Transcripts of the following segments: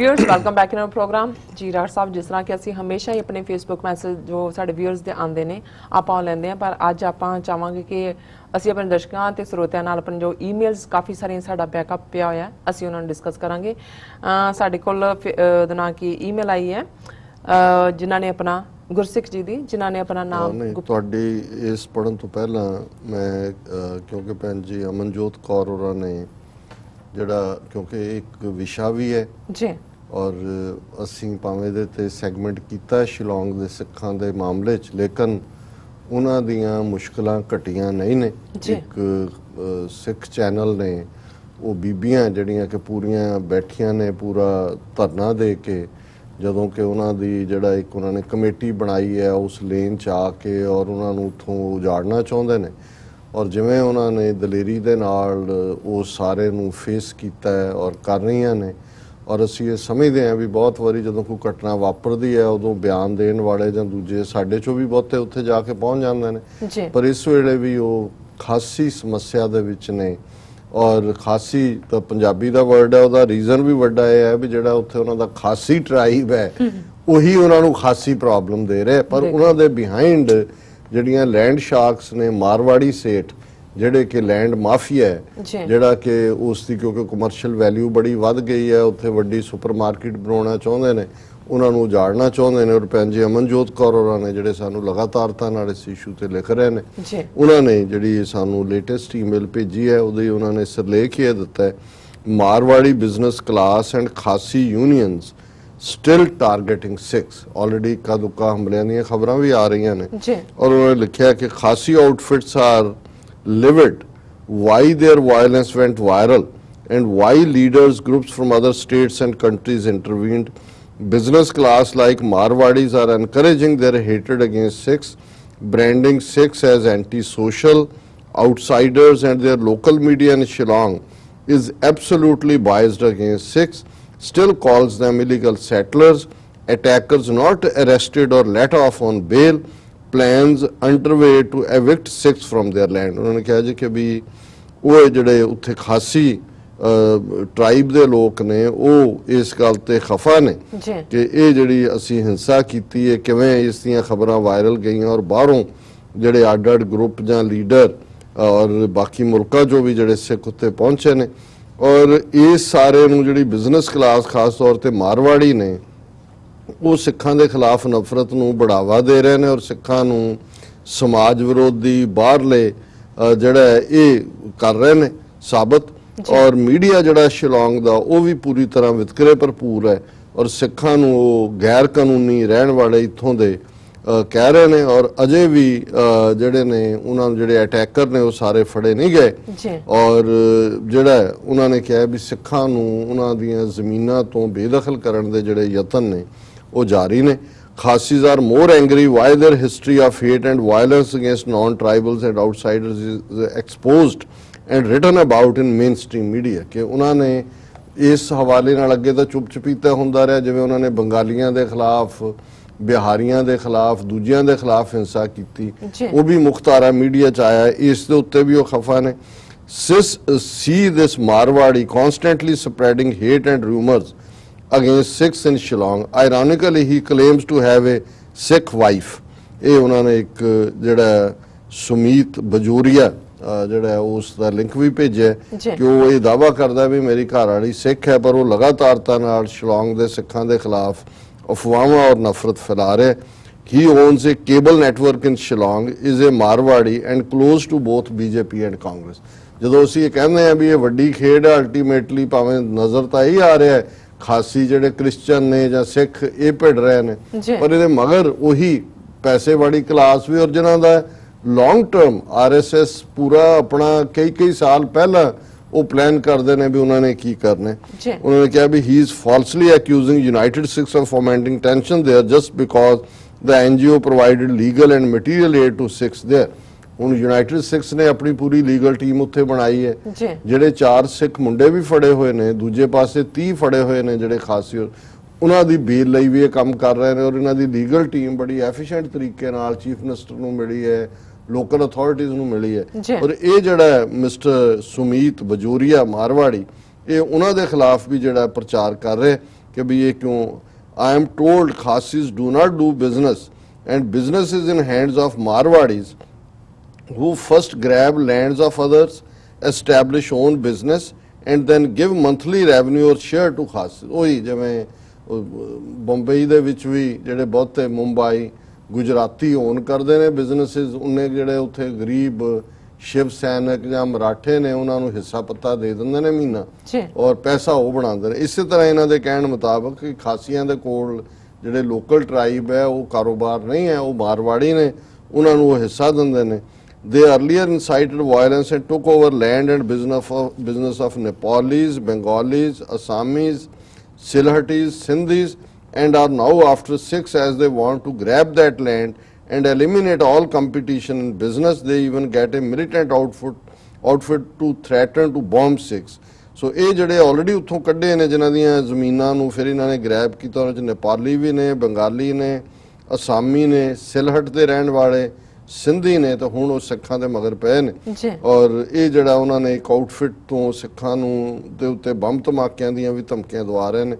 Viewers welcome back in our program ਜੀ ਰਾਜ ਸਾਹਿਬ ਜਿਸ ਤਰ੍ਹਾਂ ਕਿ ਅਸੀਂ ਹਮੇਸ਼ਾ ਹੀ ਆਪਣੇ ਫੇਸਬੁੱਕ ਮੈਸੇਜ ਜੋ ਸਾਡੇ ਵਿਊਅਰਸ ਦੇ ਆਉਂਦੇ ਨੇ ਆਪਾਂ ਉਹ ਲੈਂਦੇ ਆ ਪਰ ਅੱਜ ਆਪਾਂ ਚਾਹਾਂਗੇ ਕਿ ਅਸੀਂ ਆਪਣੇ ਦਰਸ਼ਕਾਂ ਤੇ ਸਰੋਤਿਆਂ ਨਾਲ ਆਪਣੇ ਜੋ ਈਮੇਲਸ ਕਾਫੀ ਸਾਰੀਆਂ ਸਾਡਾ ਬੈਕਅਪ ਪਿਆ ਹੋਇਆ ਅਸੀਂ ਉਹਨਾਂ ਨੂੰ ਡਿਸਕਸ ਕਰਾਂਗੇ ਸਾਡੇ ਕੋਲ ਦਨਾ ਕੀ ਈਮੇਲ ਆਈ ਹੈ ਜਿਨ੍ਹਾਂ ਨੇ ਆਪਣਾ ਗੁਰਸਿੱਖ ਜੀ ਦੀ ਜਿਨ੍ਹਾਂ ਨੇ ਆਪਣਾ ਨਾਮ ਤੁਹਾਡੀ ਇਸ ਪੜਨ ਤੋਂ ਪਹਿਲਾਂ ਮੈਂ ਕਿਉਂਕਿ ਭੈਣ ਜੀ ਅਮਨਜੋਤ ਕੌਰ ਹੋਰਾਂ ਨੇ ਜਿਹੜਾ ਕਿਉਂਕਿ ਇੱਕ ਵਿਸ਼ਾ ਵੀ ਹੈ ਜੀ ਔਰ ਅਸੀਂ ਭਾਵੇਂ ਦੇ ਤੇ ਸੈਗਮੈਂਟ ਕੀਤਾ ਸ਼ਿਲੌਂਗ ਦੇ ਸਿੱਖਾਂ ਦੇ ਮਾਮਲੇ 'ਚ ਲੇਕਿਨ ਉਹਨਾਂ ਦੀਆਂ ਮੁਸ਼ਕਲਾਂ ਘਟੀਆਂ ਨਹੀਂ ਨੇ। ਇੱਕ ਸਿੱਖ ਚੈਨਲ ਨੇ ਉਹ ਬੀਬੀਆਂ ਜਿਹੜੀਆਂ ਕਿ ਪੂਰੀਆਂ ਬੈਠੀਆਂ ਨੇ ਪੂਰਾ ਧਰਨਾ ਦੇ ਕੇ ਜਦੋਂ ਕਿ ਉਹਨਾਂ ਦੀ ਜਿਹੜਾ ਇੱਕ ਉਹਨਾਂ ਨੇ ਕਮੇਟੀ ਬਣਾਈ ਹੈ ਉਸ ਲੇਨ ਚ ਆ ਕੇ ਔਰ ਉਹਨਾਂ ਨੂੰ ਉੱਥੋਂ ਉਜਾੜਨਾ ਚਾਹੁੰਦੇ ਨੇ ਔਰ ਜਿਵੇਂ ਉਹਨਾਂ ਨੇ ਦਲੇਰੀ ਦੇ ਨਾਲ ਉਹ ਸਾਰੇ ਨੂੰ ਫੇਸ ਕੀਤਾ ਹੈ ਔਰ ਕਰ ਰਹੀਆਂ ਨੇ ਔਰ ਅਸੀਂ ਇਹ ਸਮਝਦੇ ਹਾਂ ਵੀ ਬਹੁਤ ਵਾਰੀ ਜਦੋਂ ਕੋਈ ਘਟਨਾ ਵਾਪਰਦੀ ਹੈ ਉਦੋਂ ਬਿਆਨ ਦੇਣ ਵਾਲੇ ਜਾਂ ਦੂਜੇ ਸਾਡੇ ਚੋਂ ਵੀ ਬਹੁਤੇ ਉੱਥੇ ਜਾ ਕੇ ਪਹੁੰਚ ਜਾਂਦੇ ਨੇ। ਪਰ ਇਸ ਵੇਲੇ ਵੀ ਉਹ ਖਾਸੀ ਸਮੱਸਿਆ ਦੇ ਵਿੱਚ ਨੇ ਔਰ ਖਾਸੀ ਤਾਂ ਪੰਜਾਬੀ ਦਾ ਵਰਡ ਹੈ ਉਹਦਾ ਰੀਜ਼ਨ ਵੀ ਵੱਡਾ ਇਹ ਹੈ ਵੀ ਜਿਹੜਾ ਉੱਥੇ ਉਹਨਾਂ ਦਾ ਖਾਸੀ ਟ੍ਰਾਈਬ ਹੈ ਉਹੀ ਉਹਨਾਂ ਨੂੰ ਖਾਸੀ ਪ੍ਰੋਬਲਮ ਦੇ ਰਿਹਾ ਪਰ। ਉਹਨਾਂ ਦੇ ਬਿਹਾਈਂਡ ਜਿਹੜੀਆਂ ਲੈਂਡ ਸ਼ਾਰਕਸ ਨੇ ਮਾਰਵਾੜੀ ਸੇਠ ਜਿਹੜੇ ਕਿ ਲੈਂਡ ਮਾਫੀਆ ਹੈ। ਜਿਹੜਾ ਕਿ ਉਸ ਦੀ ਕਿਉਂਕਿ ਕਮਰਸ਼ੀਅਲ ਵੈਲਿਊ ਬੜੀ ਵੱਧ ਗਈ ਹੈ ਉੱਥੇ ਵੱਡੀ ਸੁਪਰਮਾਰਕਟ ਬਣਾਉਣਾ ਚਾਹੁੰਦੇ ਨੇ ਉਹਨਾਂ ਨੂੰ ਉਜਾੜਨਾ ਚਾਹੁੰਦੇ ਨੇ ਭੈਣ ਜੀ ਅਮਨਜੋਤ ਕੌਰ ਹੋਰਾਂ ਨੇ ਜਿਹੜੇ ਸਾਨੂੰ ਲਗਾਤਾਰਤਾ ਨਾਲ ਇਸ ਇਸ਼ੂ ਤੇ ਲਿਖ ਰਹੇ ਨੇ ਉਹਨਾਂ ਨੇ ਜਿਹੜੀ ਸਾਨੂੰ ਲੇਟੈਸਟ ਈਮੇਲ ਭੇਜੀ ਹੈ ਉਹਦੇ ਉਹਨਾਂ ਨੇ ਸਿਰਲੇਖ ਇਹ ਦਿੱਤਾ ਹੈ Marwari business class and Khasi unions still targeting 6 already ਕਦੁਕਾ ਹਮਲਿਆਂ ਦੀਆਂ ਖਬਰਾਂ ਵੀ ਆ ਰਹੀਆਂ ਨੇ ਜੀ ਔਰ ਉਹਨਾਂ ਨੇ ਲਿਖਿਆ ਕਿ Khasi outfits are livid why their violence went viral and why leaders groups from other states and countries intervened. Business class like marwadis are encouraging their hatred against sikhs branding sikhs as anti-social outsiders and their local media in shillong is absolutely biased against sikhs still calls them illegal settlers. Attackers not arrested or let off on bail plans underway to evict Sikhs from their land. ਉਹਨਾਂ ਨੇ ਕਿਹਾ ਜੀ ਕਿ ਵੀ ਉਹ ਜਿਹੜੇ ਉੱਥੇ ਖਾਸੀ tribe ਦੇ ਲੋਕ ਨੇ ਉਹ ਇਸ ਗੱਲ ਤੇ ਖਫਾ ਨੇ ਕਿ ਇਹ ਜਿਹੜੀ ਅਸੀਂ ਹਿੰਸਾ ਕੀਤੀ ਹੈ ਕਿਵੇਂ ਇਸ ਦੀਆਂ ਖਬਰਾਂ ਵਾਇਰਲ ਗਈਆਂ ਔਰ ਬਾਹਰੋਂ ਜਿਹੜੇ ਅੱਡ-ਅੱਡ ਗਰੁੱਪ ਜਾਂ ਲੀਡਰ ਔਰ ਬਾਕੀ ਮੁਲਕਾਂ ਜੋ ਵੀ ਜਿਹੜੇ ਸਿੱਖ ਉੱਤੇ ਪਹੁੰਚੇ ਨੇ ਔਰ ਇਸ ਸਾਰੇ ਨੂੰ ਜਿਹੜੀ ਬਿਜ਼ਨਸ ਕਲਾਸ ਖਾਸ ਤੌਰ ਤੇ ਮਾਰਵਾੜੀ ਨੇ ਉਹ ਸਿੱਖਾਂ ਦੇ ਖਿਲਾਫ ਨਫ਼ਰਤ ਨੂੰ ਬੜਾਵਾ ਦੇ ਰਹੇ ਨੇ ਔਰ ਸਿੱਖਾਂ ਨੂੰ ਸਮਾਜ ਵਿਰੋਧੀ ਬਾਹਰਲੇ ਜਿਹੜਾ ਇਹ ਕਰ ਰਹੇ ਨੇ ਸਾਬਤ। ਔਰ ਮੀਡੀਆ ਜਿਹੜਾ ਸ਼ਿਲੌਂਗ ਦਾ ਉਹ ਵੀ ਪੂਰੀ ਤਰ੍ਹਾਂ ਵਿਤਕਰੇ ਭਰਪੂਰ ਹੈ ਔਰ ਸਿੱਖਾਂ ਨੂੰ ਉਹ ਗੈਰ ਕਾਨੂੰਨੀ ਰਹਿਣ ਵਾਲੇ ਇੱਥੋਂ ਦੇ ਕਹਿ ਰਹੇ ਨੇ ਔਰ ਅਜੇ ਵੀ ਜਿਹੜੇ ਨੇ ਉਹਨਾਂ ਨੂੰ ਜਿਹੜੇ ਅਟੈਕਰ ਨੇ ਉਹ ਸਾਰੇ ਫੜੇ ਨਹੀਂ ਗਏ। ਔਰ ਜਿਹੜਾ ਉਹਨਾਂ ਨੇ ਕਿਹਾ ਵੀ ਸਿੱਖਾਂ ਨੂੰ ਉਹਨਾਂ ਦੀਆਂ ਜ਼ਮੀਨਾਂ ਤੋਂ ਬੇਦਖਲ ਕਰਨ ਦੇ ਜਿਹੜੇ ਯਤਨ ਨੇ ਉਹ ਜਾਰੀ ਨੇ Khasis are more angry why there history of hate and violence against non tribals and outsiders is exposed and written about in mainstream media ਕਿ ਉਹਨਾਂ ਨੇ ਇਸ ਹਵਾਲੇ ਨਾਲ ਅੱਗੇ ਤਾਂ ਚੁੱਪ ਚਪੀਤਾ ਹੁੰਦਾ ਰਿਹਾ ਜਿਵੇਂ ਉਹਨਾਂ ਨੇ ਬੰਗਾਲੀਆਂ ਦੇ ਖਿਲਾਫ ਬਿਹਾਰੀਆਂ ਦੇ ਖਿਲਾਫ ਦੂਜਿਆਂ ਦੇ ਖਿਲਾਫ ਹਿੰਸਾ ਕੀਤੀ ਜੀ। ਉਹ ਵੀ ਮੁਖਤਾਰਾ ਮੀਡੀਆ ਚ ਆਇਆ ਹੈ। ਇਸ ਦੇ ਉੱਤੇ ਵੀ ਉਹ ਖਫਾ ਨੇ ਸਿਸ ਸੀ ਦਿਸ Marwari constantly spreading hate and rumors against Sikhs in Shillong ironically he claims to have a Sikh wife ਇਹ ਉਹਨਾਂ ਨੇ ਇੱਕ ਜਿਹੜਾ ਸੁਮੀਤ ਬਜੂਰੀਆ ਅ, ਜਿਹੜਾ ਹੈ ਉਸ ਦਾ ਲਿੰਕ ਵੀ ਭੇਜਿਆ ਹੈ। ਕਿ ਉਹ ਇਹ ਦਾਵਾ ਕਰਦਾ ਵੀ ਮੇਰੀ ਘਰ ਵਾਲੀ ਸਿੱਖ ਹੈ ਪਰ ਉਹ ਲਗਾਤਾਰਤਾ ਨਾਲ ਸ਼ਿਲੌਂਗ ਦੇ ਸਿੱਖਾਂ ਦੇ ਖਿਲਾਫ ਅਫਵਾਹਾਂ ਔਰ ਨਫ਼ਰਤ ਫੈਲਾ ਰਿਹਾ ਹੈ He owns a cable network in Shillong, is a Marwadi and close to both BJP and Congress. ਜਦੋਂ ਅਸੀਂ ਇਹ ਕਹਿੰਦੇ ਆ ਵੀ ਇਹ ਵੱਡੀ ਖੇਡ ਹੈ ਅਲਟੀਮੇਟਲੀ ਭਾਵੇਂ ਨਜ਼ਰ ਤਾਂ ਇਹ ਆ ਰਿਹਾ ਹੈ ਖਾਸੀ ਜਿਹੜੇ ਕ੍ਰਿਸਚੀਅਨ ਨੇ ਜਾਂ ਸਿੱਖ ਇਹ ਭਿੜ ਰਹੇ ਨੇ ਜੀ। ਪਰ ਇਹਦੇ ਮਗਰ ਉਹੀ ਪੈਸੇ ਵਾਲੀ ਕਲਾਸ ਵੀ ਔਰ ਜਿਨ੍ਹਾਂ ਦਾ ਲੌਂਗ ਟਰਮ ਆਰਐਸਐਸ ਪੂਰਾ ਆਪਣਾ ਕਈ ਕਈ ਸਾਲ ਪਹਿਲਾਂ ਉਹ ਪਲਾਨ ਕਰਦੇ ਨੇ ਵੀ ਉਹਨਾਂ ਨੇ ਕੀ ਕਰਨਾ ਹੈ ਜੀ। ਉਹਨਾਂ ਨੇ ਕਿਹਾ ਵੀ he is falsely accusing United Sikhs of fomenting tension there just because the NGO provided legal and material aid to Sikhs there ਹੁਣ ਯੂਨਾਈਟਿਡ ਸਿਕਸ ਨੇ ਆਪਣੀ ਪੂਰੀ ਲੀਗਲ ਟੀਮ ਉੱਥੇ ਬਣਾਈ ਹੈ। ਜਿਹੜੇ ਚਾਰ ਸਿੱਖ ਮੁੰਡੇ ਵੀ ਫੜੇ ਹੋਏ ਨੇ ਦੂਜੇ ਪਾਸੇ 30 ਫੜੇ ਹੋਏ ਨੇ ਜਿਹੜੇ ਖਾਸੀ ਉਹਨਾਂ ਦੀ ਬੇਲ ਲਈ ਵੀ ਇਹ ਕੰਮ ਕਰ ਰਹੇ ਨੇ ਔਰ ਇਹਨਾਂ ਦੀ ਲੀਗਲ ਟੀਮ ਬੜੀ ਐਫੀਸ਼ੀਐਂਟ ਤਰੀਕੇ ਨਾਲ ਚੀਫ ਮਿਨਿਸਟਰ ਨੂੰ ਮਿਲੀ ਹੈ ਲੋਕਲ ਅਥਾਰਟੀਜ਼ ਨੂੰ ਮਿਲੀ ਹੈ। ਔਰ ਇਹ ਜਿਹੜਾ ਮਿਸਟਰ ਸੁਮੀਤ ਬਜੂਰੀਆ ਮਾਰਵਾੜੀ ਇਹ ਉਹਨਾਂ ਦੇ ਖਿਲਾਫ ਵੀ ਜਿਹੜਾ ਪ੍ਰਚਾਰ ਕਰ ਰਹੇ ਕਿ ਵੀ ਇਹ ਕਿਉਂ I am told Khasis do not do business and business is in hands of Marwadis who first grab lands of others, establish own business and then give monthly revenue or share to Khasis. ਉਹੀ ਜਿਵੇਂ ਬੰਬਈ ਦੇ ਵਿੱਚ ਵੀ ਜਿਹੜੇ ਬਹੁਤੇ Mumbai Gujarati on ਕਰਦੇ ਨੇ businesses ਉਹਨੇ ਜਿਹੜੇ ਉੱਥੇ ਗਰੀਬ ਸ਼ਿਵ ਸੈਨਿਕ ਜਾਂ ਮਰਾਠੇ ਨੇ ਉਹਨਾਂ ਨੂੰ ਹਿੱਸਾ ਪੱਤਾ ਦੇ ਦਿੰਦੇ ਨੇ ਮਹੀਨਾ। ਔਰ ਪੈਸਾ ਉਹ ਬਣਾਉਂਦੇ ਨੇ। ਇਸੇ ਤਰ੍ਹਾਂ ਇਹਨਾਂ ਦੇ ਕਹਿਣ ਮੁਤਾਬਕ ਕਿ ਖਾਸੀਆਂ ਦੇ ਕੋਲ ਜਿਹੜੇ ਲੋਕਲ ਟ੍ਰਾਈਬ ਹੈ ਉਹ ਕਾਰੋਬਾਰ ਨਹੀਂ ਹੈ ਉਹ ਮਾਰਵਾੜੀ ਨੇ ਉਹਨਾਂ ਨੂੰ ਉਹ ਹਿੱਸਾ ਦਿੰਦੇ ਨੇ। They earlier incited violence and took over land and business of business of Nepalis Bengalis Assamese Silhatis, Sindhis, and are now after six as they want to grab that land and eliminate all competition in business. They even get a militant outfit, outfit to threaten to bomb six. ਸੋ ਇਹ ਜਿਹੜੇ already ਉੱਥੋਂ ਕੱਢੇ ਨੇ ਜਿਨ੍ਹਾਂ ਦੀਆਂ ਜ਼ਮੀਨਾਂ ਨੂੰ ਫਿਰ ਇਹਨਾਂ ਨੇ ਗ੍ਰੈਬ ਕੀਤਾ ਉਹਨਾਂ ਚ ਨੇਪਾਲੀ ਵੀ ਨੇ ਬੰਗਾਲੀ ਨੇ ਅਸਾਮੀ ਨੇ ਸਿਲਹਟ ਦੇ ਰਹਿਣ ਵਾਲੇ ਸਿੰਧੀ ਨੇ ਤਾਂ ਹੁਣ ਉਹ ਸਿੱਖਾਂ ਦੇ ਮਗਰ ਪਏ ਨੇ ਔਰ ਇਹ ਜਿਹੜਾ ਉਹਨਾਂ ਨੇ ਇੱਕ ਆਊਟਫਿਟ ਤੋਂ ਸਿੱਖਾਂ ਨੂੰ ਦੇ ਉੱਤੇ ਬੰਬ ਧਮਾਕਿਆਂ ਦੀਆਂ ਵੀ ਧਮਕੀਆਂ ਦਵਾ ਰਹੇ ਨੇ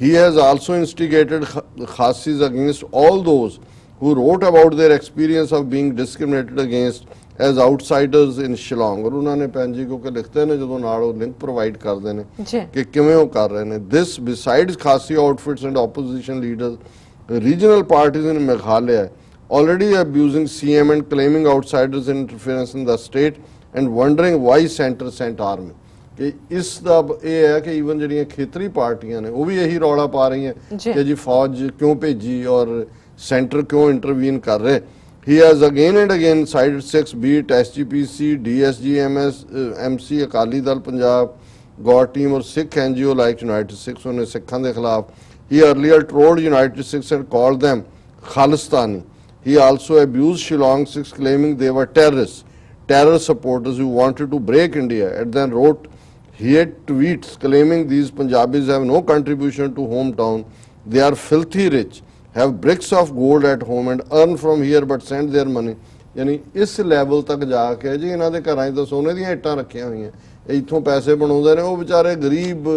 he has also instigated Khasis against all those who wrote about their experience of being discriminated against as outsiders in Shillong ਔਰ ਉਹਨਾਂ ਨੇ ਭੈਣ ਜੀ ਕਿਉਂਕਿ ਲਿਖਦੇ ਨੇ ਜਦੋਂ ਨਾਲ ਉਹ ਲਿੰਕ ਪ੍ਰੋਵਾਈਡ ਕਰਦੇ ਨੇ ਕਿ ਕਿਵੇਂ ਉਹ ਕਰ ਰਹੇ ਨੇ this besides Khasi outfits and opposition leaders regional parties in Meghalaya already abusing CM and claiming outsiders interference in the state and wondering why center sent army. ਕਿ ਇਸ ਦਾ ਇਹ ਹੈ ਕਿ ਈਵਨ ਜਿਹੜੀਆਂ ਖੇਤਰੀ ਪਾਰਟੀਆਂ ਨੇ ਉਹ ਵੀ ਇਹੀ ਰੌਲਾ ਪਾ ਰਹੀਆਂ ਜੀ। ਕਿ ਜੀ ਫੌਜ ਕਿਉਂ ਭੇਜੀ ਔਰ ਸੈਂਟਰ ਕਿਉਂ ਇੰਟਰਵੀਨ ਕਰ ਰਹੇ he has again and again sided 6 beat SGPC DSGMS MC Akali Dal Punjab ਗੌਰ ਟੀਮ ਔਰ Sikh NGO like United Sikhs ਉਹਨੇ ਸਿੱਖਾਂ ਦੇ ਖਿਲਾਫ ਹੀ earlier trolled United Sikhs and called them Khalistani he also abused Shillong Sikhs claiming they were terrorists terror supporters who wanted to break India and then wrote hate tweets claiming these Punjabis have no contribution to hometown. They are filthy rich, have bricks of gold at home and earn from here but send their money. ਯਾਨੀ ਇਸ level ਤੱਕ ਜਾ ਕੇ ਜੀ ਇਹਨਾਂ ਦੇ ਘਰਾਂ 'ਚ ਤਾਂ ਸੋਨੇ ਦੀਆਂ ਇੱਟਾਂ ਰੱਖੀਆਂ ਹੋਈਆਂ ਇਹ ਇੱਥੋਂ ਪੈਸੇ ਬਣਾਉਂਦੇ ਨੇ ਉਹ ਵਿਚਾਰੇ ਗਰੀਬ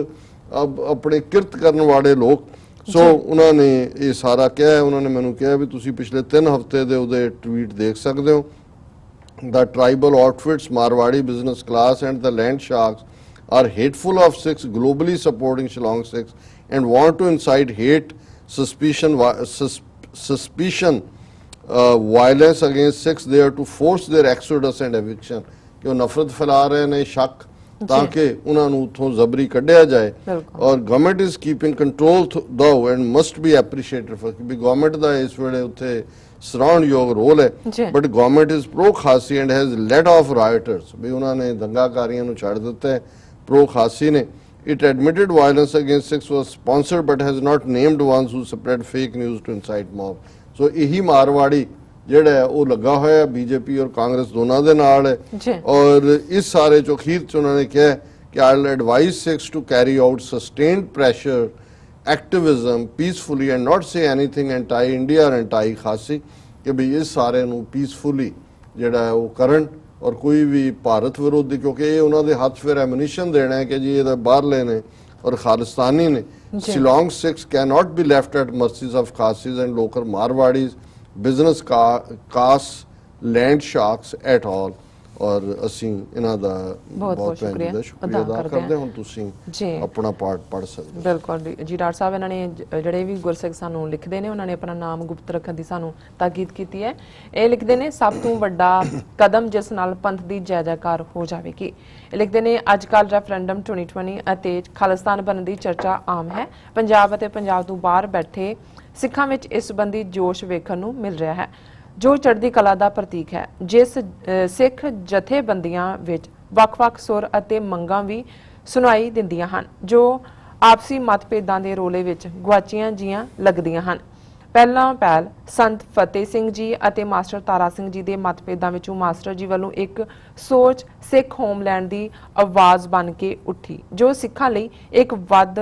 ਅਬ- ਆਪਣੇ ਕਿਰਤ ਕਰਨ ਵਾਲੇ ਲੋਕ ਸੋ ਉਹਨਾਂ ਨੇ ਇਹ ਸਾਰਾ ਕਿਹਾ ਹੈ, ਉਹਨਾਂ ਨੇ ਮੈਨੂੰ ਕਿਹਾ ਵੀ ਤੁਸੀਂ ਪਿਛਲੇ 3 ਹਫ਼ਤੇ ਦੇ ਉਹਦੇ ਟਵੀਟ ਦੇਖ ਸਕਦੇ ਹੋ Marwadi business class, and the land sharks are hateful of Sikhs, globally supporting Shillong Sikhs, and want to incite hate, suspicion, vi- sus- suspicion, uh, violence against Sikhs there to force their exodus and eviction. ਕਿ ਉਹ ਨਫ਼ਰਤ ਫੈਲਾ ਰਹੇ ਨੇ ਸ਼ੱਕ ਤਾਂ। ਕਿ ਉਹਨਾਂ ਨੂੰ ਉੱਥੋਂ ਜ਼ਬਰੀ ਕੱਢਿਆ ਜਾਏ। ਔਰ government is keeping control though and must be appreciated for ਕਿ ਗਵਰਨਮੈਂਟ ਦਾ ਇਸ ਵੇਲੇ ਉੱਥੇ ਸਰਾਉਣਯੋਗ ਰੋਲ ਜੀ। ਹੈ but government is pro Khasi and has let off rioters ਵੀ ਉਹਨਾਂ ਨੇ ਦੰਗਾਕਾਰੀਆਂ ਨੂੰ ਛੱਡ ਦਿੱਤਾ ਹੈ ਪ੍ਰੋ ਖਾਸੀ ਨੇ it admitted violence against Sikhs was sponsored but has not named ones who spread fake news to incite mob so ਇਹੀ ਮਾਰਵਾੜੀ ਜਿਹੜਾ ਹੈ ਉਹ ਲੱਗਾ ਹੋਇਆ ਹੈ ਬੀਜੇਪੀ ਔਰ ਕਾਂਗਰਸ ਦੋਨਾਂ ਦੇ ਨਾਲ। ਔਰ ਇਸ ਸਾਰੇ ਚੋਂ ਅਖੀਰ ਚ ਉਹਨਾਂ ਨੇ ਕਿਹਾ ਕਿ I advise Sikhs to carry out sustained pressure activism peacefully and not say anything anti India or anti Khasi ਕਿ ਵੀ ਇਸ ਸਾਰੇ ਨੂੰ ਪੀਸਫੁਲੀ ਜਿਹੜਾ ਹੈ ਉਹ ਕਰਨ ਔਰ ਕੋਈ ਵੀ ਭਾਰਤ ਵਿਰੋਧੀ ਕਿਉਂਕਿ ਇਹ ਉਹਨਾਂ ਦੇ ਹੱਥ ਫਿਰ ਐਮੂਨੀਸ਼ਨ ਦੇਣਾ ਹੈ ਕਿ ਜੀ ਇਹਦਾ ਬਾਹਰਲੇ ਨੇ ਔਰ ਖਾਲਿਸਤਾਨੀ ਨੇ ਜੀ। Shillong Sikhs cannot be left at mercies of Khasis and local Marwadis, ca- castes, land sharks at all. ਔਰ ਅਸੀਂ ਇਹਨਾਂ ਦਾ ਬਹੁਤ ਬਹੁਤ ਸ਼ੁਕਰੀਆ। ਅਦਾ ਕਰਦੇ। ਹੁਣ ਤੁਸੀਂ। ਆਪਣਾ ਪਾਠ ਪੜ੍ਹ ਸਕਦੇ ਹੋ। ਬਿਲਕੁਲ ਜੀ- ਡਾਕਟਰ ਸਾਹਿਬ ਇਹਨਾਂ ਨੇ ਜਿਹੜੇ ਵੀ ਗੁਰਸਿੱਖ ਸਾਨੂੰ ਲਿਖਦੇ ਨੇ ਉਹਨਾਂ ਨੇ ਆਪਣਾ ਨਾਮ ਗੁਪਤ ਰੱਖਣ ਦੀ ਸਾਨੂੰ ਤਾਕੀਦ ਕੀਤੀ ਹੈ। ਇਹ ਲਿਖਦੇ ਨੇ ਸਭ ਤੋਂ ਵੱਡਾ ਕਦਮ ਜਿਸ ਨਾਲ ਪੰਥ ਦੀ ਜੈ ਜੈਕਾਰ ਹੋ ਜਾਵੇਗੀ। ਇਹ ਲਿਖਦੇ ਨੇ ਅੱਜ ਕੱਲ ਰੈਫਰੈਂਡਮ 2020 ਅਤੇ ਖਾਲਿਸਤਾਨ ਬਣਨ ਦੀ ਚਰਚਾ ਆਮ ਹੈ। ਪੰਜਾਬ ਅਤੇ ਪੰਜਾਬ ਤੋਂ ਬਾਹਰ ਬੈਠੇ ਸਿੱਖਾਂ ਵਿੱਚ ਇਸ ਸੰਬੰਧੀ ਜੋਸ਼ ਵੇਖਣ ਨੂੰ ਮਿਲ ਰਿਹਾ ਹੈ, ਜੋ ਚੜ੍ਹਦੀ ਕਲਾ ਦਾ ਪ੍ਰਤੀਕ ਹੈ। ਜਿਸ ਸਿੱਖ ਜਥੇਬੰਦੀਆਂ ਵਿੱਚ ਵੱਖ-ਵੱਖ ਸੁਰ ਅਤੇ ਮੰਗਾਂ ਵੀ ਸੁਣਾਈ ਦਿੰਦੀਆਂ ਹਨ, ਜੋ ਆਪਸੀ ਮਤਭੇਦਾਂ ਦੇ ਰੋਲੇ ਵਿੱਚ ਗਵਾਚੀਆਂ ਜੀਆਂ ਲੱਗਦੀਆਂ ਹਨ। ਪਹਿਲਾਂ ਪਹਿਲ ਸੰਤ ਫਤਿਹ ਸਿੰਘ ਜੀ ਅਤੇ ਮਾਸਟਰ ਤਾਰਾ ਸਿੰਘ ਜੀ ਦੇ ਮਤਭੇਦਾਂ ਵਿੱਚੋਂ ਮਾਸਟਰ ਜੀ ਵੱਲੋਂ ਇੱਕ ਸੋਚ ਸਿੱਖ ਹੋਮਲੈਂਡ ਦੀ ਆਵਾਜ਼ ਬਣ ਕੇ ਉੱਠੀ, ਜੋ ਸਿੱਖਾਂ ਲਈ ਇੱਕ ਵੱਧ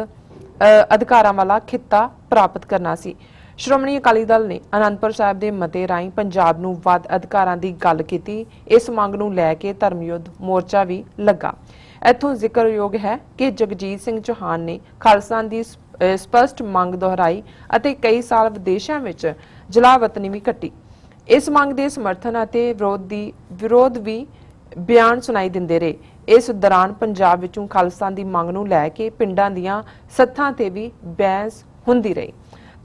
ਅਧਿਕਾਰਾਂ ਵਾਲਾ ਖਿੱਤਾ ਪ੍ਰਾਪਤ ਕਰਨਾ ਸੀ। ਸ਼੍ਰੋਮਣੀ ਅਕਾਲੀ ਦਲ ਨੇ ਅਨੰਦਪੁਰ ਸਾਹਿਬ ਦੇ ਮਤੇ ਰਾਹੀਂ ਪੰਜਾਬ ਨੂੰ ਵੱਧ ਅਧਿਕਾਰਾਂ ਦੀ ਗੱਲ ਕੀਤੀ। ਇਸ ਮੰਗ ਨੂੰ ਲੈ ਕੇ ਧਰਮਯੁੱਧ ਮੋਰਚਾ ਵੀ ਲੱਗਾ। ਇੱਥੋਂ ਜ਼ਿਕਰਯੋਗ ਹੈ ਕਿ ਜਗਜੀਤ ਸਿੰਘ ਚੌਹਾਨ ਨੇ ਖਾਲਸਾ ਦੀ ਸਪਸ਼ਟ ਮੰਗ ਦੁਹਰਾਈ ਅਤੇ ਕਈ ਸਾਲ ਵਿਦੇਸ਼ਾਂ ਵਿੱਚ ਜਲਾਵਤਨੀ ਵੀ ਕੱਟੀ। ਇਸ ਮੰਗ ਦੇ ਸਮਰਥਨ ਅਤੇ ਵਿਰੋਧ ਦੀ, ਵਿਰੋਧ ਵੀ ਬਿਆਨ ਸੁਣਾਈ ਦਿੰਦੇ ਰਹੇ। ਇਸ ਦੌਰਾਨ ਪੰਜਾਬ ਵਿੱਚੋਂ ਖਾਲਿਸਤਾਨ ਦੀ ਮੰਗ ਨੂੰ ਲੈ ਕੇ ਪਿੰਡਾਂ ਦੀਆਂ ਸੱਥਾਂ ਤੇ ਵੀ ਬਹਿਸ ਹੁੰਦੀ ਰਹੀ।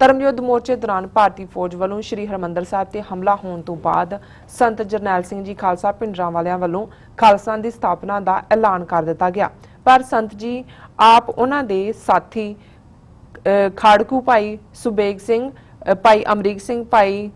ਧਰਮਯੁੱਧ ਮੋਰਚੇ ਦੌਰਾਨ ਭਾਰਤੀ ਫੌਜ ਵੱਲੋਂ ਸ੍ਰੀ ਹਰਮੰਦਰ ਸਾਹਿਬ ਤੇ ਹਮਲਾ ਹੋਣ ਤੋਂ ਬਾਅਦ ਸੰਤ ਜਰਨੈਲ ਸਿੰਘ ਜੀ ਖਾਲਸਾ ਪਿੰਡਰਾਂ ਵਾਲਿਆਂ ਵੱਲੋਂ ਖਾਲਸਾ ਦੀ ਸਥਾਪਨਾ ਦਾ ਐਲਾਨ ਕਰ ਦਿੱਤਾ ਗਿਆ। ਪਰ ਸੰਤ ਜੀ, ਆਪ ਉਹਨਾਂ ਦੇ ਸਾਥੀ ਖਾੜਕੂ ਭਾਈ ਸੁਬੇਗ ਸਿੰਘ ਭਾਈ ਅਮਰੀਕ ਸਿੰਘ, ਭਾਈ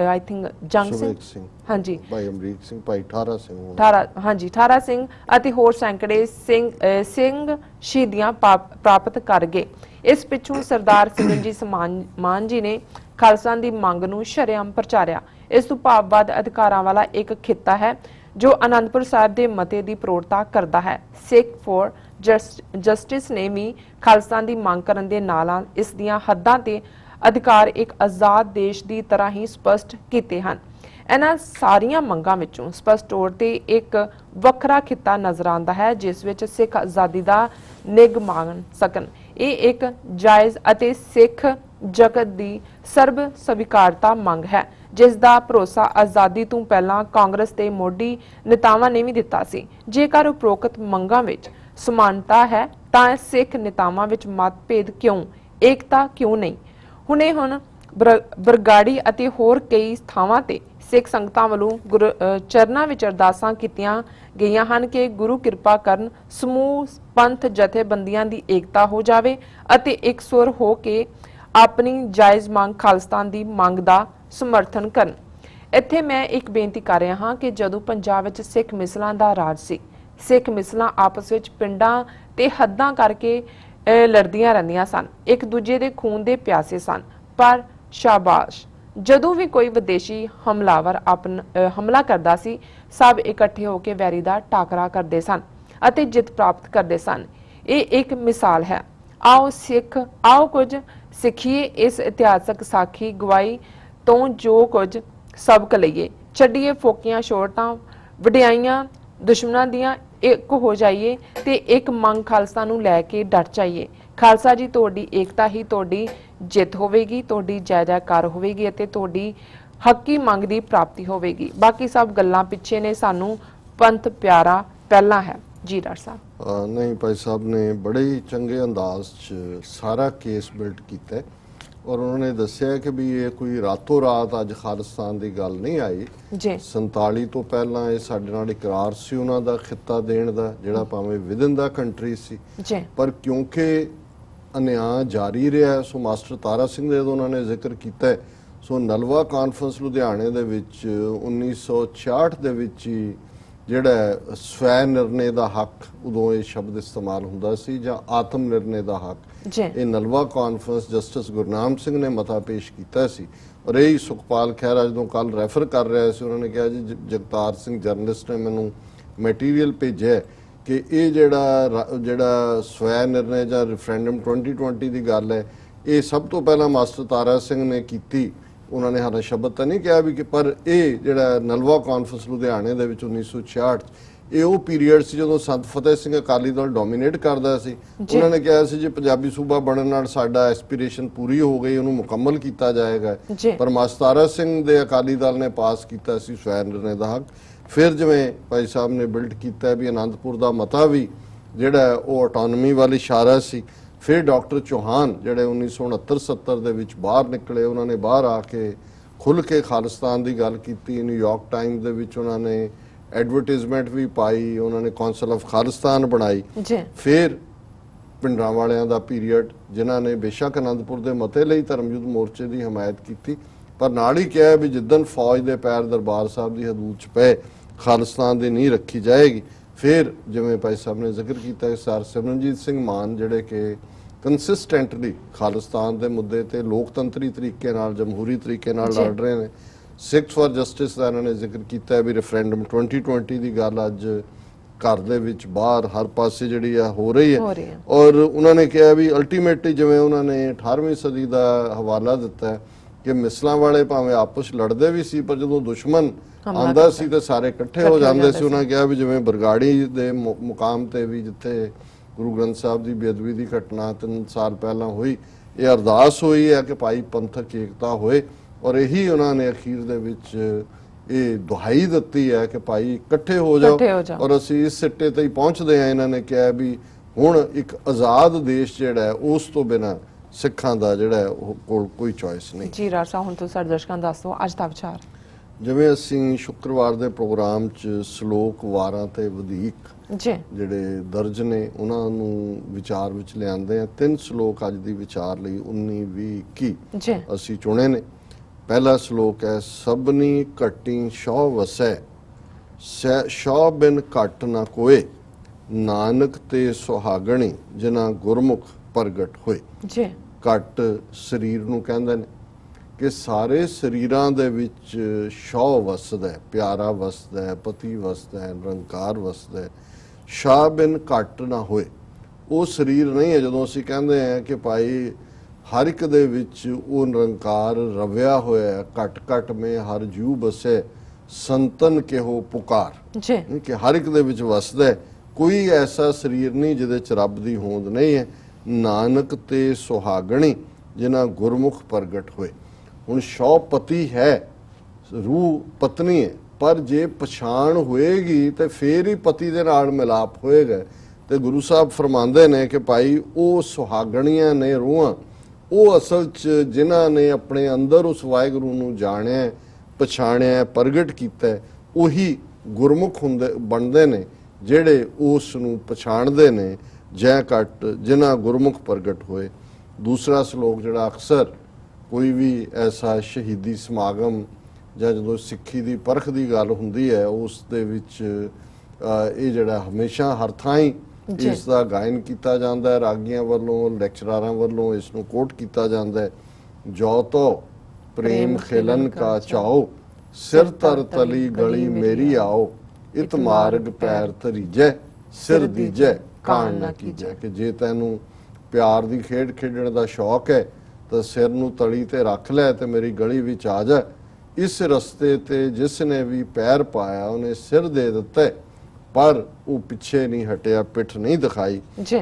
ਆਈ ਥਿੰਕ ਜੰਗ ਸਿੰਘ। ਹਾਂਜੀ। ਭਾਈ ਅਮਰੀਕ ਸਿੰਘ ਭਾਈ ਠਾਰਾ ਸਿੰਘ ਹੋਣ। 18 ਹਾਂਜੀ 18 ਸਿੰਘ ਅਤੇ ਹੋਰ ਸੈਂਕੜੇ ਸਿੰਘ ਸਿੰਘ ਸ਼ਹੀਦੀਆਂ ਪ੍ਰਾਪਤ ਕਰ ਗਏ। ਇਸ ਪਿੱਛੋਂ ਸਰਦਾਰ ਸਿਮਰਨਜੀਤ ਸਮਾਨ ਮਾਨ ਜੀ ਨੇ ਖਾਲਸਾ ਦੀ ਮੰਗ ਨੂੰ ਸ਼ਰੇਆਮ ਪ੍ਰਚਾਰਿਆ। ਇਸ ਤੋਂ ਭਾਵਵਾਦ ਅਧਿਕਾਰਾਂ ਵਾਲਾ ਇੱਕ ਖਿੱਤਾ ਹੈ ਜੋ ਆਨੰਦਪੁਰ ਸਾਹਿਬ ਦੇ ਮਤੇ ਦੀ ਪ੍ਰੋੜਤਾ ਕਰਦਾ ਹੈ। ਸਿੱਖ ਫੋਰ ਜਸਟਿਸ ਨੇ ਵੀ ਖਾਲਸਾ ਦੀ ਮੰਗ ਕਰਨ ਦੇ ਨਾਲ ਨਾਲ ਇਸ ਦੀਆਂ ਹੱਦਾਂ ਤੇ ਅਧਿਕਾਰ ਇੱਕ ਆਜ਼ਾਦ ਦੇਸ਼ ਦੀ ਤਰ੍ਹਾਂ ਹੀ ਸਪਸ਼ਟ ਕੀਤੇ ਹਨ। ਇਹਨਾਂ ਸਾਰੀਆਂ ਮੰਗਾਂ ਵਿੱਚੋਂ ਸਪਸ਼ਟ ਤੌਰ ਤੇ ਇੱਕ ਵੱਖਰਾ ਖਿੱਤਾ ਨਜ਼ਰ ਆਉਂਦਾ ਹੈ, ਜਿਸ ਵਿੱਚ ਸਿੱਖ ਆਜ਼ਾਦੀ ਦਾ ਨਿਗ ਮੰਨ ਸਕਣ। ਇਹ ਇੱਕ ਜਾਇਜ਼ ਅਤੇ ਸਿੱਖ ਜਗਤ ਦੀ ਸਰਬ ਸਵੀਕਾਰਤਾ ਮੰਗ ਹੈ, ਜਿਸ ਦਾ ਭਰੋਸਾ ਆਜ਼ਾਦੀ ਤੋਂ ਪਹਿਲਾਂ ਕਾਂਗਰਸ ਦੇ ਮੋਢੀ ਨੇਤਾਵਾਂ ਨੇ ਵੀ ਦਿੱਤਾ ਸੀ। ਜੇਕਰ ਉਪਰੋਕਤ ਮੰਗਾਂ ਵਿੱਚ ਸਮਾਨਤਾ ਹੈ, ਤਾਂ ਸਿੱਖ ਨੇਤਾਵਾਂ ਵਿੱਚ ਮਤਭੇਦ ਕਿਉਂ, ਏਕਤਾ ਕਿਉਂ ਨਹੀਂ? ਹੁਣੇ ਹੁਣ ਬਰਗਾੜੀ ਅਤੇ ਹੋਰ ਕਈ ਥਾਵਾਂ ਤੇ ਸਿੱਖ ਸੰਗਤਾਂ ਵੱਲੋਂ ਚਰਨਾਂ ਵਿੱਚ ਅਰਦਾਸਾਂ ਕੀਤੀਆਂ ਗਈਆਂ ਹਨ ਕਿ ਗੁਰੂ ਕਿਰਪਾ ਕਰਨ ਸਮੂਹ ਪੰਥ ਜਥੇਬੰਦੀਆਂ ਦੀ ਏਕਤਾ ਹੋ ਜਾਵੇ ਅਤੇ ਇੱਕ ਸੁਰ ਹੋ ਕੇ ਆਪਣੀ ਜਾਇਜ਼ ਮੰਗ ਖਾਲਸਤਾਨ ਦੀ ਮੰਗ ਦਾ ਸਮਰਥਨ ਕਰਨ। ਇੱਥੇ ਮੈਂ ਇੱਕ ਬੇਨਤੀ ਕਰ ਰਿਹਾ ਹਾਂ ਕਿ ਜਦੋਂ ਪੰਜਾਬ ਵਿੱਚ ਸਿੱਖ ਮਿਸਲਾਂ ਦਾ ਰਾਜ ਸੀ, ਸਿੱਖ ਮਿਸਲਾਂ ਆਪਸ ਵਿੱਚ ਪਿੰਡਾਂ ਤੇ ਹੱਦਾਂ ਕਰਕੇ ਲੜਦੀਆਂ ਰਹਿੰਦੀਆਂ ਸਨ। ਇੱਕ ਦੂਜੇ ਦੇ ਖੂਨ ਦੇ ਪਿਆਸੇ ਸਨ। ਪਰ ਸ਼ਾਬਾਸ਼, ਜਦੋਂ ਵੀ ਕੋਈ ਵਿਦੇਸ਼ੀ ਹਮਲਾਵਰ ਆਪਨ ਹਮਲਾ ਕਰਦਾ ਸੀ, ਸਭ ਇਕੱਠੇ ਹੋ ਕੇ ਵੈਰੀ ਦਾ ਟਾਕਰਾ ਕਰਦੇ ਸਨ ਅਤੇ ਜਿੱਤ ਪ੍ਰਾਪਤ ਕਰਦੇ ਸਨ। ਇਹ ਇੱਕ ਮਿਸਾਲ ਹੈ। ਆਓ ਸਿੱਖ, ਆਓ ਕੁਝ ਸਿੱਖੀਏ ਇਸ ਇਤਿਹਾਸਕ ਸਾਖੀ ਗਵਾਈ ਤੋਂ ਜੋ ਕੁਝ ਸਬਕ ਲਈਏ। ਛੱਡੀਏ ਫੋਕੀਆਂ, ਸ਼ੋਰਟਾਂ, ਵਡਿਆਈਆਂ, ਦੁਸ਼ਮਣਾਂ ਦੀਆਂ ਇੱਕ ਹੋ ਜਾਈਏ ਤੇ ਇੱਕ ਮੰਗ ਖਾਲਸਾ ਨੂੰ ਲੈ ਕੇ ਡਟ ਜਾਈਏ। ਖਾਲਸਾ ਜੀ, ਤੁਹਾਡੀ ਏਕਤਾ ਹੀ ਤੁਹਾਡੀ ਜਿੱਤ ਹੋਵੇਗੀ, ਤੁਹਾਡੀ ਜੈ ਹੋਵੇਗੀ ਅਤੇ ਤੁਹਾਡੀ ਹੱਕੀ ਮੰਗ ਦੀ ਪ੍ਰਾਪਤੀ ਹੋਵੇਗੀ। ਬਾਕੀ ਸਭ ਗੱਲਾਂ ਪਿੱਛੇ ਨੇ, ਸਾਨੂੰ ਪੰਥ ਪਿਆਰਾ ਪਹਿਲਾਂ ਹੈ। ਜੀ, ਡਾਕਟਰ ਸਾਹਿਬ। ਨਹੀਂ ਭਾਈ ਸਾਹਿਬ, ਨੇ ਬੜੇ ਹੀ ਚੰਗੇ ਅੰਦਾਜ਼ 'ਚ ਸਾਰਾ ਕੇਸ ਬਿਲਡ ਕੀਤਾ ਹੈ। ਔਰ ਉਹਨਾਂ ਨੇ ਦੱਸਿਆ ਕਿ ਵੀ ਇਹ ਕੋਈ ਰਾਤੋਂ ਰਾਤ ਅੱਜ ਖਾਲਿਸਤਾਨ ਦੀ ਗੱਲ ਨਹੀਂ ਆਈ। ਜੀ। 47 ਤੋਂ ਪਹਿਲਾਂ ਇਹ ਸਾਡੇ ਨਾਲ ਇਕਰਾਰ ਸੀ ਉਹਨਾਂ ਦਾ ਖਿੱਤਾ ਦੇਣ ਦਾ ਜਿਹੜਾ ਭਾਵੇਂ ਵਿਦਨ ਦਾ ਕੰਟਰੀ ਸੀ। ਜੀ। ਪਰ ਕਿਉਂਕਿ ਅਨਿਆਂ ਜਾਰੀ ਰਿਹਾ ਸੋ ਮਾਸਟਰ ਤਾਰਾ ਸਿੰਘ ਦੇ ਉਹਨਾਂ ਨੇ ਜ਼ਿਕਰ ਕੀਤਾ ਹੈ, ਸੋ ਨਲਵਾ ਕਾਨਫਰੰਸ ਲੁਧਿਆਣੇ ਦੇ ਵਿੱਚ 1966 ਦੇ ਵਿੱਚ ਹੀ ਜਿਹੜਾ ਸਵੈ ਨਿਰਣੇ ਦਾ ਹੱਕ ਉਦੋਂ ਇਹ ਸ਼ਬਦ ਇਸਤੇਮਾਲ ਹੁੰਦਾ ਸੀ ਜਾਂ ਆਤਮ ਨਿਰਣੇ ਦਾ ਹੱਕ। ਇਹ ਨਲਵਾ ਕਾਨਫਰੰਸ ਜਸਟਿਸ ਗੁਰਨਾਮ ਸਿੰਘ ਨੇ ਮਤਾ ਪੇਸ਼ ਕੀਤਾ ਸੀ। ਔਰ ਇਹ ਸੁਖਪਾਲ ਖਹਿਰਾ ਜਦੋਂ ਕੱਲ ਰੈਫਰ ਕਰ ਰਿਹਾ ਸੀ। ਉਹਨਾਂ ਨੇ ਕਿਹਾ ਜੀ ਜਗਤਾਰ ਸਿੰਘ ਜਰਨਲਿਸਟ ਨੇ ਮੈਨੂੰ ਮਟੀਰੀਅਲ ਭੇਜਿਆ ਕਿ ਇਹ ਜਿਹੜਾ ਜਿਹੜਾ ਸਵੈ ਨਿਰਣੇ ਜਾਂ ਰੈਫਰੈਂਡਮ 2020 ਦੀ ਗੱਲ ਹੈ ਇਹ ਸਭ ਤੋਂ ਪਹਿਲਾਂ ਮਾਸਟਰ ਤਾਰਾ ਸਿੰਘ ਨੇ ਕੀਤੀ। ਉਹਨਾਂ ਨੇ ਹਾਲਾ ਸ਼ਬਦ ਤਾਂ ਨਹੀਂ ਕਿਹਾ ਵੀ ਕਿ ਪਰ ਇਹ ਜਿਹੜਾ ਨਲਵਾ ਕਾਨਫਰੰਸ ਲੁਧਿਆਣੇ ਦੇ ਵਿੱਚ 1966 'ਚ ਇਹ ਉਹ ਪੀਰੀਅਡ ਸੀ ਜਦੋਂ ਸੰਤ ਫਤਿਹ ਸਿੰਘ ਅਕਾਲੀ ਦਲ ਡੋਮੀਨੇਟ ਕਰਦਾ ਸੀ। ਉਹਨਾਂ ਨੇ ਕਿਹਾ ਸੀ ਜੇ ਪੰਜਾਬੀ ਸੂਬਾ ਬਣਨ ਨਾਲ ਸਾਡਾ ਐਸਪੀਰੇਸ਼ਨ ਪੂਰੀ ਹੋ ਗਈ ਉਹਨੂੰ ਮੁਕੰਮਲ ਕੀਤਾ ਜਾਏਗਾ। ਪਰ ਮਾਸਤਾਰਾ ਸਿੰਘ ਦੇ ਅਕਾਲੀ ਦਲ ਨੇ ਪਾਸ ਕੀਤਾ ਸੀ ਸਵੈ ਨਿਰਣੇ ਦਾ ਹੱਕ ਫਿਰ ਜਿਵੇਂ ਭਾਈ ਸਾਹਿਬ ਨੇ ਬਿਲਡ ਕੀਤਾ ਵੀ ਆਨੰਦਪੁਰ ਦਾ ਮਤਾ ਵੀ ਜਿਹੜਾ ਉਹ ਆਟੋਨਮੀ ਵੱਲ ਇਸ਼ਾਰਾ ਸੀ ਫਿਰ ਡਾਕਟਰ ਚੌਹਾਨ ਜਿਹੜੇ 1969-70 ਦੇ ਵਿੱਚ ਬਾਹਰ ਨਿਕਲੇ ਉਹਨਾਂ ਨੇ ਬਾਹਰ ਆ ਕੇ ਖੁੱਲ ਕੇ ਖਾਲਿਸਤਾਨ ਦੀ ਗੱਲ ਕੀਤੀ ਨਿਊਯਾਰਕ ਟਾਈਮਜ਼ ਦੇ ਵਿੱਚ ਉਹਨਾਂ ਨੇ ਐਡਵਰਟਾਈਜ਼ਮੈਂਟ ਵੀ ਪਾਈ ਉਹਨਾਂ ਨੇ ਕੌਂਸਲ ਆਫ ਖਾਲਿਸਤਾਨ ਬਣਾਈ। ਜੀ। ਫਿਰ ਪਿੰਡਾਂ ਵਾਲਿਆਂ ਦਾ ਪੀਰੀਅਡ ਜਿਨ੍ਹਾਂ ਨੇ ਬੇਸ਼ੱਕ ਅਨੰਦਪੁਰ ਦੇ ਮਤੇ ਲਈ ਧਰਮਯੁੱਧ ਮੋਰਚੇ ਦੀ ਹਮਾਇਤ ਕੀਤੀ ਪਰ ਨਾਲ ਹੀ ਕਿਹਾ ਵੀ ਜਿੱਦਨ ਫੌਜ ਦੇ ਪੈਰ ਦਰਬਾਰ ਸਾਹਿਬ ਦੀ ਹਦੂਦ 'ਚ ਪਏ ਖਾਲਿਸਤਾਨ ਦੀ ਨਹੀਂ ਰੱਖੀ ਜਾਏਗੀ। ਫਿਰ ਜਿਵੇਂ ਭਾਈ ਸਾਹਿਬ ਨੇ ਜ਼ਿਕਰ ਕੀਤਾ ਸਰ ਸਿਮਰਨਜੀਤ ਸਿੰਘ ਮਾਨ ਜਿਹੜੇ ਕਿ ਕੰਸਿਸਟੈਂਟਲੀ ਖਾਲਿਸਤਾਨ ਦੇ ਮੁੱਦੇ ਤੇ ਲੋਕਤੰਤਰੀ ਤਰੀਕੇ ਨਾਲ ਜਮਹੂਰੀ ਤਰੀਕੇ ਨਾਲ। ਲੜ ਰਹੇ ਨੇ ਸਿੱਖ ਫॉर ਜਸਟਿਸ ਦਾ ਇਹਨਾਂ ਨੇ ਜ਼ਿਕਰ ਕੀਤਾ ਵੀ ਰੈਫਰੈਂਡਮ 2020 ਦੀ ਗੱਲ ਅੱਜ ਘਰ ਦੇ ਵਿੱਚ ਬਾਹਰ ਹਰ ਪਾਸੇ ਜਿਹੜੀ ਆ ਹੋ ਰਹੀ ਹੋ। ਔਰ ਉਹਨਾਂ ਨੇ ਕਿਹਾ ਵੀ ਅਲਟੀਮੇਟਲੀ ਜਿਵੇਂ ਉਹਨਾਂ ਨੇ 18ਵੀਂ ਸਦੀ ਦਾ ਹਵਾਲਾ ਦਿੱਤਾ ਕਿ ਮਿਸਲਾਂ ਵਾਲੇ ਭਾਵੇਂ ਆਪਸ ਲੜਦੇ ਵੀ ਸੀ ਪਰ ਜਦੋਂ ਦੁਸ਼ਮਣ ਆਂਦਾ। ਸੀ ਤੇ ਸਾਰੇ ਇਕੱਠੇ ਹੋ ਜਾਂਦੇ ਸੀ। ਉਹਨਾਂ ਕਿਹਾ ਵੀ ਜਿਵੇਂ ਬਰਗਾੜੀ ਦੇ ਮੁਕਾਮ ਤੇ ਵੀ ਜਿੱਥੇ ਗੁਰੂ ਗ੍ਰੰਥ ਸਾਹਿਬ ਦੀ ਬੇਅਦਬੀ ਦੀ ਘਟਨਾ ਤਿੰਨ ਸਾਲ ਪਹਿਲਾਂ ਹੋਈ। ਇਹ ਅਰਦਾਸ ਹੋਈ ਹੈ ਕਿ ਭਾਈ ਪੰਥਕ ਏਕਤਾ ਹੋਏ ਔਰ ਇਹੀ ਉਹਨਾਂ ਨੇ ਅਖੀਰ ਦੇ ਵਿੱਚ ਇਹ ਦੁਹਾਈ ਦਿੱਤੀ ਹੈ ਕਿ ਭਾਈ ਇਕੱਠੇ ਹੋ ਜਾਓ। ਔਰ ਅਸੀਂ ਇਸ ਸਿੱਟੇ ਤੇ ਹੀ ਪਹੁੰਚਦੇ ਆ ਇਹਨਾਂ ਨੇ ਕਿਹਾ ਵੀ ਹੁਣ ਇੱਕ ਆਜ਼ਾਦ ਦੇਸ਼ ਜਿਹੜਾ ਹੈ ਉਸ ਤੋਂ ਬਿਨਾ ਸਿੱਖਾਂ ਦਾ ਜਿਹੜਾ ਉਹ ਕੋਲ ਕੋਈ ਚੋਇਸ ਨਹੀਂ। ਜੀ ਸਾਹਿਬ ਹੁਣ ਤੁਸੀਂ ਸਾਡੇ ਦਰਸ਼ਕਾਂ ਦੱਸ ਅੱਜ ਦਾ ਵਿਚਾਰ। ਜਿਵੇਂ ਅਸੀਂ ਸ਼ੁੱਕਰਵਾਰ ਦੇ ਪ੍ਰੋਗਰਾਮ 'ਚ ਸ਼ਲੋਕ ਵਾਰਾਂ ਤੇ ਵਧੇਕ ਜੀ। ਜਿਹੜੇ ਦਰਜ ਨੇ ਉਹਨਾਂ ਨੂੰ ਵਿਚਾਰ ਵਿੱਚ ਲਿਆਂਦੇ ਆ ਤਿੰਨ ਸ਼ਲੋਕ ਅੱਜ ਦੀ ਵਿਚਾਰ ਲਈ 19 20 21 ਜੀ। ਅਸੀਂ ਚੁਣੇ ਨੇ। ਪਹਿਲਾ ਸ਼ਲੋਕ ਹੈ ਸਭਨੀ ਘਟੀ ਸ਼ੌ ਵਸੈ ਸੈ ਸ਼ੌ ਬਿਨ ਘਟ ਨਾ ਕੋਏ ਨਾਨਕ ਤੇ ਸੁਹਾਗਣੀ ਜਿਨ੍ਹਾਂ ਗੁਰਮੁਖ ਪ੍ਰਗਟ ਹੋਏ। ਜੀ। ਘਟ ਸਰੀਰ ਨੂੰ ਕਹਿੰਦੇ ਨੇ। ਕਿ ਸਾਰੇ ਸਰੀਰਾਂ ਦੇ ਵਿੱਚ ਸ਼ੌ ਵਸਦਾ ਹੈ ਪਿਆਰਾ ਵਸਦਾ ਹੈ ਪਤੀ ਵਸਦਾ ਹੈ ਨਿਰੰਕਾਰ ਵਸਦਾ ਹੈ। ਸ਼ਾਹ ਬਿਨ ਘਟ ਨਾ ਹੋਏ। ਉਹ ਸਰੀਰ ਨਹੀਂ ਹੈ ਜਦੋਂ ਅਸੀਂ ਕਹਿੰਦੇ ਹਾਂ ਕਿ ਭਾਈ ਹਰ ਇੱਕ ਦੇ ਵਿੱਚ ਉਹ ਨਿਰੰਕਾਰ ਰਵਿਆ ਹੋਇਆ ਹੈ ਘਟ ਘਟ ਮੇ ਹਰ ਜੂ ਬਸੇ ਸੰਤਨ ਕਿਹੋ ਪੁਕਾਰ। ਜੀ। ਕਿ ਹਰ ਇੱਕ ਦੇ ਵਿੱਚ ਵਸਦਾ ਹੈ। ਕੋਈ ਐਸਾ ਸਰੀਰ ਨਹੀਂ ਜਿਹਦੇ ਚ ਰੱਬ ਦੀ ਹੋਂਦ ਨਹੀਂ ਹੈ। ਨਾਨਕ ਤੇ ਸੁਹਾਗਣੀ ਜਿਨ੍ਹਾਂ ਗੁਰਮੁਖ ਪ੍ਰਗਟ ਹੋਏ। ਹੁਣ ਸ਼ੌ ਪਤੀ ਹੈ, ਰੂਹ ਪਤਨੀ ਹੈ, ਪਰ ਜੇ ਪਛਾਣ ਹੋਏਗੀ ਤੇ ਫੇਰ ਹੀ ਪਤੀ ਦੇ ਨਾਲ ਮਿਲਾਪ ਹੋਏਗਾ। ਤੇ ਗੁਰੂ ਸਾਹਿਬ ਫਰਮਾਉਂਦੇ ਨੇ ਕਿ ਭਾਈ ਉਹ ਸੁਹਾਗਣੀਆਂ ਨੇ ਰੂਹਾਂ, ਉਹ ਅਸਲ ਚ ਜਿਨ੍ਹਾਂ ਨੇ ਆਪਣੇ ਅੰਦਰ ਉਸ ਵਾਹਿਗੁਰੂ ਨੂੰ ਜਾਣਿਆ, ਪਛਾਣਿਆ, ਪ੍ਰਗਟ ਕੀਤਾ, ਉਹੀ ਗੁਰਮੁਖ ਹੁੰਦੇ, ਬਣਦੇ ਨੇ, ਜਿਹੜੇ ਉਸ ਨੂੰ ਪਛਾਣਦੇ ਨੇ ਜੈ ਘਟ, ਜਿਨ੍ਹਾਂ ਗੁਰਮੁਖ ਪ੍ਰਗਟ ਹੋਏ। ਦੂਸਰਾ ਸ਼ਲੋਕ ਜਿਹੜਾ ਅਕਸਰ ਕੋਈ ਵੀ ਐਸਾ ਸ਼ਹੀਦੀ ਸਮਾਗਮ ਜਾਂ ਜਦੋਂ ਸਿੱਖੀ ਦੀ ਪਰਖ ਦੀ ਗੱਲ ਹੁੰਦੀ ਹੈ ਉਸ ਦੇ ਵਿੱਚ ਇਹ ਜਿਹੜਾ ਹਮੇਸ਼ਾ ਹਰ ਥਾਂ ਹੀ। ਇਸ ਦਾ ਗਾਇਨ ਕੀਤਾ ਜਾਂਦਾ ਹੈ। ਰਾਗੀਆਂ ਵੱਲੋਂ ਲੈਕਚਰਾਰਾਂ ਵੱਲੋਂ ਇਸ ਨੂੰ ਕੋਟ ਕੀਤਾ ਜਾਂਦਾ ਹੈ। ਜੋ ਤੋ ਪ੍ਰੇਮ ਖੇਲਨ ਕਾ ਚਾਓ ਸਿਰ ਤਰ ਤਲੀ ਗਲੀ ਮੇਰੀ ਆਓ। ਇਤ ਮਾਰਗ ਪੈਰ ਤਰੀਜੈ ਸਿਰ ਦੀਜੈ ਕਾਣ ਨਾ ਕੀਜੈ। ਕਿ ਜੇ ਤੈਨੂੰ ਪਿਆਰ ਦੀ ਖੇਡ ਖੇਡਣ ਦਾ ਸ਼ੌਕ ਹੈ ਤਾਂ ਸਿਰ ਨੂੰ ਤਲੀ ਤੇ ਰੱਖ ਲੈ ਤੇ ਮੇਰੀ ਗਲੀ ਵਿੱਚ ਆ ਜਾ। ਇਸ ਰਸਤੇ ਤੇ ਜਿਸ ਨੇ ਵੀ ਪੈਰ ਪਾਇਆ ਉਹਨੇ ਸਿਰ ਦੇ ਦਿੱਤਾ। ਪਰ ਉਹ ਪਿੱਛੇ ਨਹੀਂ ਹਟਿਆ ਪਿੱਠ ਨਹੀਂ ਦਿਖਾਈ।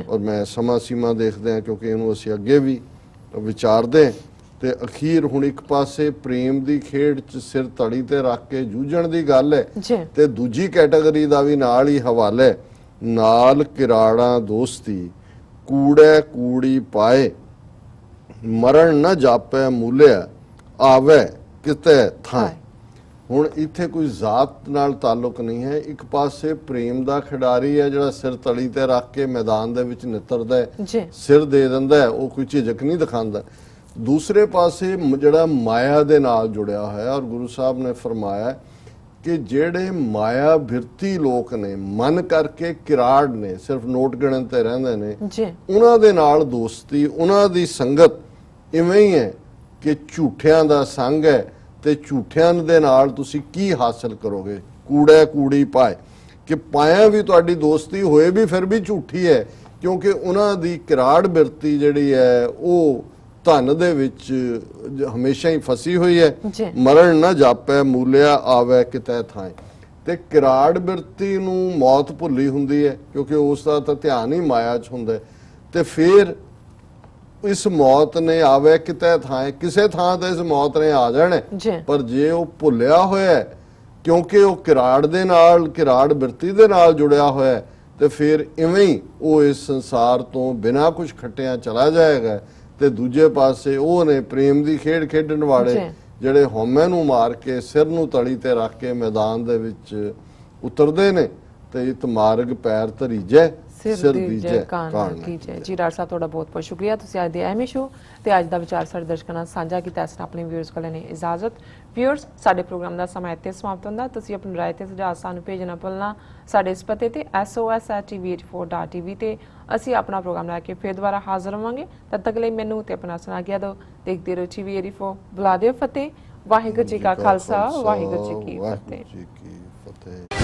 ਔਰ ਮੈਂ ਸਮਾਂ ਸੀਮਾ ਦੇਖਦੇ ਹਾਂ ਕਿਉਂਕਿ ਇਹਨੂੰ ਅਸੀਂ ਅੱਗੇ ਵੀ ਵਿਚਾਰਦੇ ਤੇ ਅਖੀਰ ਹੁਣ ਇੱਕ ਪਾਸੇ ਪ੍ਰੇਮ ਦੀ ਖੇਡ 'ਚ ਸਿਰ ਤੜੀ ਤੇ ਰੱਖ ਕੇ ਜੂਝਣ ਦੀ ਗੱਲ ਹੈ। ਤੇ ਦੂਜੀ ਕੈਟਾਗਰੀ ਦਾ ਵੀ ਨਾਲ ਹੀ ਹਵਾਲਾ। ਹੈ ਨਾਲ ਕਿਰਾੜਾ ਦੋਸਤੀ ਕੂੜੇ ਕੂੜੀ ਪਾਏ। ਮਰਨ ਨਾ ਜਾਪੈ ਮੂਲਿਆ ਆਵੇ ਕਿਤੇ ਥਾਂ। ਹੁਣ ਇੱਥੇ ਕੋਈ ਜ਼ਾਤ ਨਾਲ ਤਾਲੁਕ ਨਹੀਂ ਹੈ। ਇੱਕ ਪਾਸੇ ਪ੍ਰੇਮ ਦਾ ਖਿਡਾਰੀ ਹੈ ਜਿਹੜਾ ਸਿਰ ਤਲੀ ਤੇ ਰੱਖ ਕੇ ਮੈਦਾਨ ਦੇ ਵਿੱਚ ਨਿੱਤਰਦਾ ਸਿਰ ਦੇ ਦਿੰਦਾ ਉਹ ਕੋਈ ਝਿਜਕ ਨਹੀਂ ਦਿਖਾਉਂਦਾ। ਦੂਸਰੇ ਪਾਸੇ ਜਿਹੜਾ ਮਾਇਆ ਦੇ ਨਾਲ ਜੁੜਿਆ ਹੋਇਆ ਔਰ ਗੁਰੂ ਸਾਹਿਬ ਨੇ ਫਰਮਾਇਆ ਕਿ ਜਿਹੜੇ ਮਾਇਆ ਭਿਰਤੀ ਲੋਕ ਨੇ ਮਨ ਕਰਕੇ ਕਿਰਾੜ ਨੇ ਸਿਰਫ ਨੋਟ ਗਿਣਨ ਤੇ ਰਹਿੰਦੇ ਨੇ ਜੀ। ਉਹਨਾਂ ਦੇ ਨਾਲ ਦੋਸਤੀ ਉਹਨਾਂ ਦੀ ਸੰਗਤ ਇਵੇਂ ਹੀ ਹੈ ਕਿ ਝੂਠਿਆਂ ਦਾ ਸੰਗ ਹੈ ਤੇ ਝੂਠਿਆਂ ਦੇ ਨਾਲ ਤੁਸੀਂ ਕੀ ਹਾਸਲ ਕਰੋਗੇ ਕੂੜਾ ਕੂੜੀ ਪਾਏ ਕਿ ਪਾਇਆ ਵੀ ਤੁਹਾਡੀ ਦੋਸਤੀ ਹੋਏ ਵੀ ਫਿਰ ਵੀ ਝੂਠੀ ਹੈ ਕਿਉਂਕਿ ਉਹਨਾਂ ਦੀ ਕਿਰਾੜ ਬਿਰਤੀ ਜਿਹੜੀ ਹੈ ਉਹ ਧਨ ਦੇ ਵਿੱਚ ਹਮੇਸ਼ਾ ਹੀ ਫਸੀ ਹੋਈ ਹੈ। ਮਰਨ ਨਾ ਜਾਪੈ ਮੂਲਿਆ ਆਵੇ ਕਿਤੈ ਥਾਂ ਤੇ ਕਿਰਾੜ ਬਿਰਤੀ ਨੂੰ ਮੌਤ ਭੁੱਲੀ ਹੁੰਦੀ ਹੈ ਕਿਉਂਕਿ ਉਸ ਦਾ ਤਾਂ ਧਿਆਨ ਹੀ ਮਾਇਆ 'ਚ ਹੁੰਦਾ। ਤੇ ਫਿਰ ਇਸ ਮੌਤ ਨੇ ਆਵੇ ਕਿਤੇ ਥਾਂ ਕਿਸੇ ਥਾਂ ਤੇ ਇਸ ਮੌਤ ਨੇ ਆ ਜਾਣਾ। ਪਰ ਜੇ ਉਹ ਭੁੱਲਿਆ ਹੋਇਆ ਕਿਉਂਕਿ ਉਹ ਕਿਰਾੜ ਦੇ ਨਾਲ ਕਿਰਾੜ ਬਿਰਤੀ ਦੇ ਨਾਲ ਜੁੜਿਆ ਹੋਇਆ ਤੇ ਫਿਰ ਇਵੇਂ ਹੀ ਉਹ ਇਸ ਸੰਸਾਰ ਤੋਂ ਬਿਨਾਂ ਕੁਝ ਖੱਟਿਆਂ ਚਲਾ ਜਾਏਗਾ ਤੇ ਦੂਜੇ ਪਾਸੇ ਉਹ ਨੇ ਪ੍ਰੇਮ ਦੀ ਖੇਡ ਖੇਡਣ ਵਾਲੇ। ਜਿਹੜੇ ਹਉਮੈ ਨੂੰ ਮਾਰ ਕੇ ਸਿਰ ਨੂੰ ਤਲੀ ਤੇ ਰੱਖ ਕੇ ਮੈਦਾਨ ਦੇ ਵਿੱਚ ਉਤਰਦੇ ਨੇ ਤੇ ਇਤ ਮਾਰਗ ਪੈਰ ਧਰੀਜੈ ਸਿਰ ਦੀ ਜੈ ਕਾਨ ਕੀ ਜੈ। ਜੀ ਡਾਕਟਰ ਸਾਹਿਬ ਤੁਹਾਡਾ ਬਹੁਤ ਬਹੁਤ ਸ਼ੁਕਰੀਆ। ਤੁਸੀਂ ਅੱਜ ਦੇ ਅਹਿਮੀ ਸ਼ੋ ਤੇ ਅੱਜ ਦਾ ਵਿਚਾਰ ਸਾਡੇ ਦਰਸ਼ਕਾਂ ਨਾਲ ਸਾਂਝਾ ਕੀਤਾ। ਇਸ ਆਪਣੇ ਵਿਊਅਰਸ ਕੋਲ ਨੇ ਇਜਾਜ਼ਤ। ਵਿਊਅਰਸ ਸਾਡੇ ਪ੍ਰੋਗਰਾਮ ਦਾ ਸਮਾਂ ਇੱਥੇ ਸਮਾਪਤ ਹੁੰਦਾ। ਤੁਸੀਂ ਆਪਣੀ ਰਾਏ ਤੇ ਸੁਝਾਅ ਸਾਨੂੰ ਭੇਜਣਾ ਭੁੱਲਣਾ। ਸਾਡੇ ਇਸ ਪਤੇ ਤੇ sos@tv84.tv ਤੇ ਅਸੀਂ ਆਪਣਾ ਪ੍ਰੋਗਰਾਮ ਲੈ ਕੇ ਫਿਰ ਦੁਬਾਰਾ ਹਾਜ਼ਰ ਹੋਵਾਂਗੇ। ਤਦ ਤੱਕ ਲਈ ਮੈਨੂੰ ਤੇ ਆਪਣਾ ਸੁਣਾ ਗਿਆ ਦਿਓ। ਦੇਖਦੇ ਰਹੋ TV84 ਬੁਲਾ ਦਿਓ ਫਤਿਹ। ਵਾਹਿਗੁਰੂ ਜੀ ਕਾ ਖਾਲਸਾ। ਵਾਹਿਗੁਰੂ ਜੀ ਕੀ ਫਤਿਹ। ਵਾਹਿਗੁਰੂ ਜੀ ਕੀ ਫਤਿਹ।